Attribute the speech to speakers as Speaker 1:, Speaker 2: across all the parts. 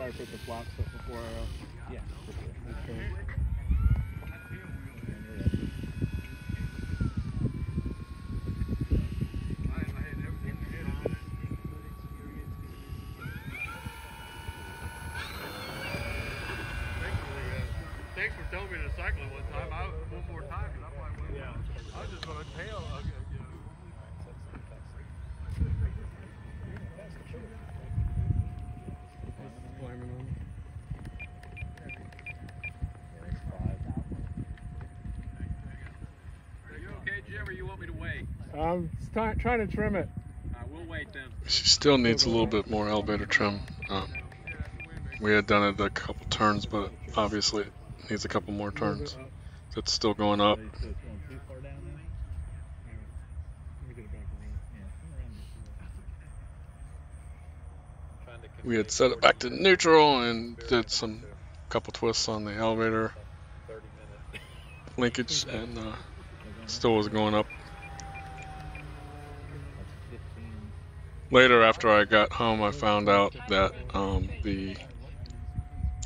Speaker 1: probably put
Speaker 2: the block stuff before. Uh,
Speaker 1: Yeah. for sure.
Speaker 2: okay.
Speaker 3: Thanks for telling me to cycle it one time. I one more time, and I'm like, well, yeah. I was just gonna tail. uh, you know.
Speaker 2: Climbing on.
Speaker 3: Are you okay, Jim, or you want me to wait?
Speaker 2: I'm st- trying to trim it.
Speaker 3: Uh, we'll wait then.
Speaker 4: She still needs a little bit more elevator trim. Um, we had done it a couple turns, but obviously it needs a couple more turns. It's still going up.
Speaker 1: So it's going too far down there?
Speaker 2: Let me get it back around.
Speaker 1: Yeah, come around this way.
Speaker 4: We had set it back to neutral and did some couple twists on the elevator linkage, and uh, still was going up.
Speaker 1: That's 15.
Speaker 4: Later, after I got home, I found out that um, the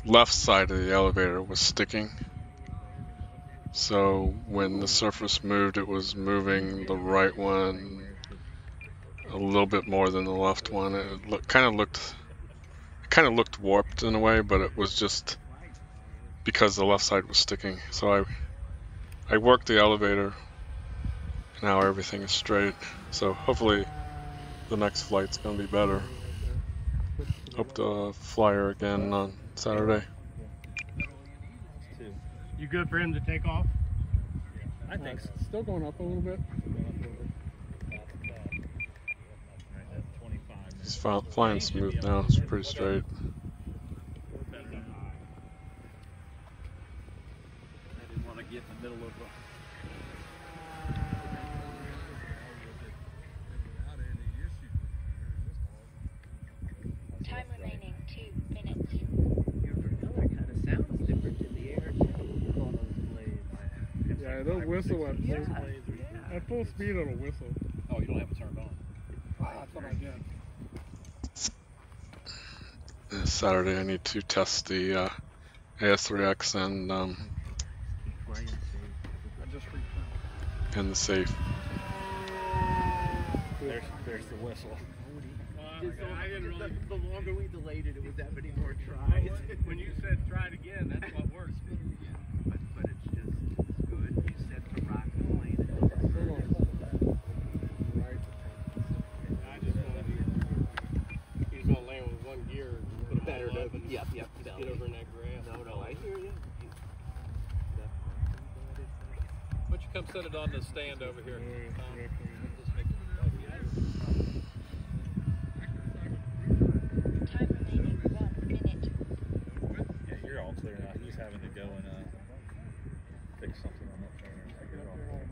Speaker 4: left side of the elevator was sticking. So when the surface moved, it was moving the right one a little bit more than the left one. It look, kind of looked, kind of looked warped in a way, but it was just because the left side was sticking. So I, I worked the elevator. Now everything is straight. So hopefully the next flight's gonna be better. Hope to fly her again on Saturday.
Speaker 3: You good for him to take off?
Speaker 1: I think so.
Speaker 2: Still going up a little bit.
Speaker 1: Right, that's 25.
Speaker 4: He's flying smooth now. It's pretty straight.
Speaker 1: I didn't want to get in the middle of a.
Speaker 5: Time remaining two minutes.
Speaker 1: Propeller kind of sounds different in the air too. On those blades. It's
Speaker 2: Yeah,
Speaker 1: like
Speaker 2: they'll whistle at full-
Speaker 1: blades or.
Speaker 2: At full speed, it'll whistle.
Speaker 1: Oh, you don't have it turned on.
Speaker 2: That's what I did.
Speaker 4: Saturday, I need to test the uh, AS3X and um, and the safe.
Speaker 1: There's, there's the whistle.
Speaker 3: I didn't really.
Speaker 1: The, the longer we delayed it, it was that many more tries.
Speaker 3: When you said try it again, that's what works.
Speaker 1: but, but it's just it's good. You set the rock and plane.
Speaker 2: They're going right.
Speaker 3: I just wanted to. He's gonna land with one gear. and Put 'em
Speaker 1: Better
Speaker 3: all
Speaker 1: to-
Speaker 3: up and
Speaker 1: yep, yep,
Speaker 3: Just
Speaker 1: belly.
Speaker 3: get over in that grass.
Speaker 1: No, no, I hear you. you
Speaker 3: Why don't you come set it on the stand over here?
Speaker 2: Yeah,
Speaker 3: Tom?
Speaker 2: yeah,
Speaker 5: Time remaining one minute.
Speaker 1: Yeah, you're all clear now. He's having to go and uh, fix something on that trainer. So you're all clear.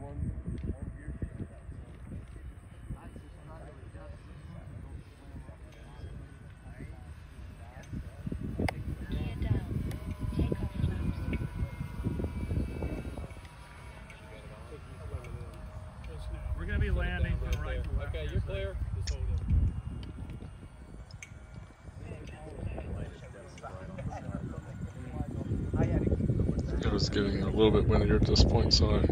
Speaker 5: Gear down. Takeoff flaps.
Speaker 3: We're gonna be landing for right. Okay, you're clear. Just hold it.
Speaker 4: It was getting a little bit windier at this point, so I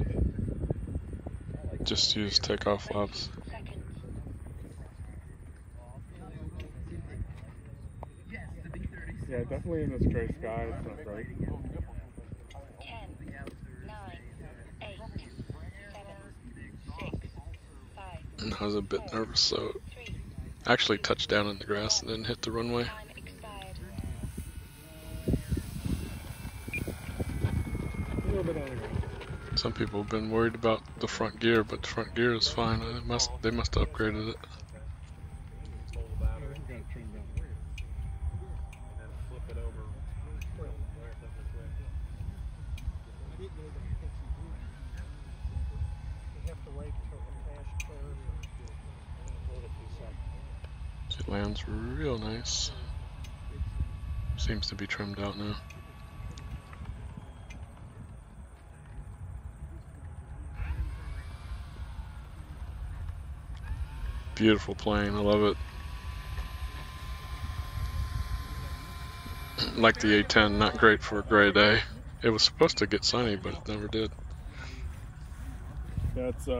Speaker 4: just use takeoff flaps.
Speaker 2: Yeah, definitely in this gray sky, it's not bright.
Speaker 5: Ten. Nine. Eight. Seven. Six. Five.
Speaker 4: I was a bit nervous, so I actually touched down in the grass and then hit the runway.
Speaker 5: Time expired.
Speaker 2: A little bit on the ground.
Speaker 4: Some people have been worried about the front gear, but the front gear is fine. It must they must have upgraded it.
Speaker 3: It
Speaker 4: lands real nice. Seems to be trimmed out now. Beautiful plane. I love it. Like the A10, not great for a gray day. It was supposed to get sunny, but it never did.
Speaker 2: That's uh,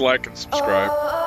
Speaker 4: Like and subscribe. Oh,